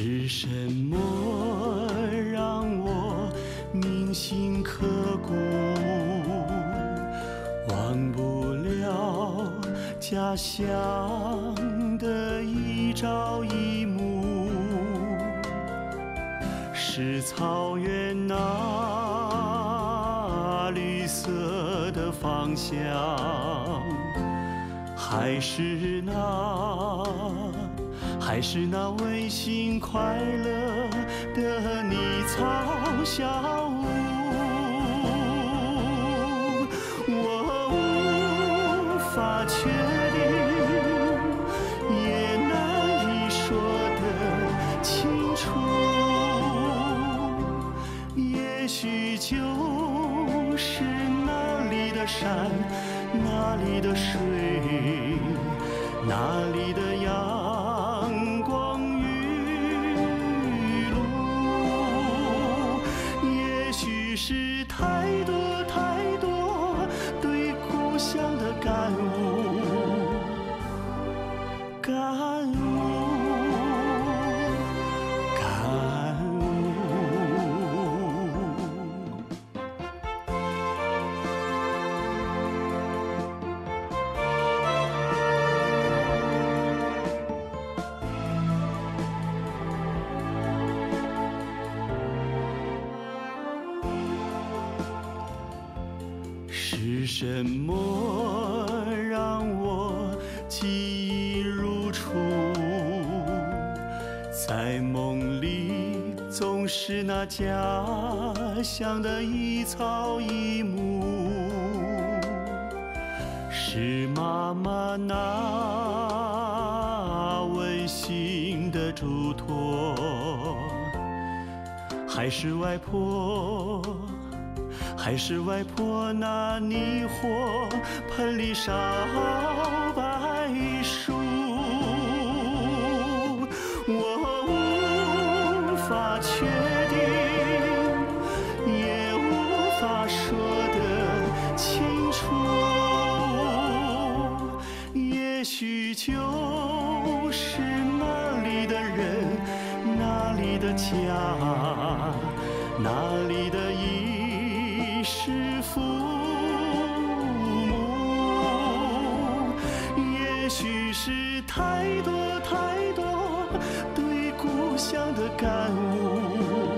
是什么让我铭心刻骨，忘不了家乡的一朝一暮？是草原那绿色的芳香，还是那？还是那温馨快乐的泥草小屋，我无法确定，也难以说得清楚。也许就是那里的山，那里的水，那里的羊太多太多对故乡的感悟，是什么让我记忆如初？在梦里总是那家乡的一草一木，是妈妈那温馨的嘱托，还是外婆？还是外婆那泥火盆里烧白薯，我无法确定，也无法说得清楚。也许就是那里的人，那里的家，那里是父母。也许是太多太多对故乡的感悟。